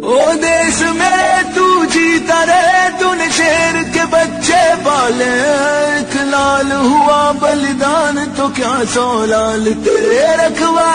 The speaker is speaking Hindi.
ओ देश में तू जीता रहे तूने शेर के बच्चे पाले। एक लाल हुआ बलिदान तो क्या सौ लाल तेरे रखवा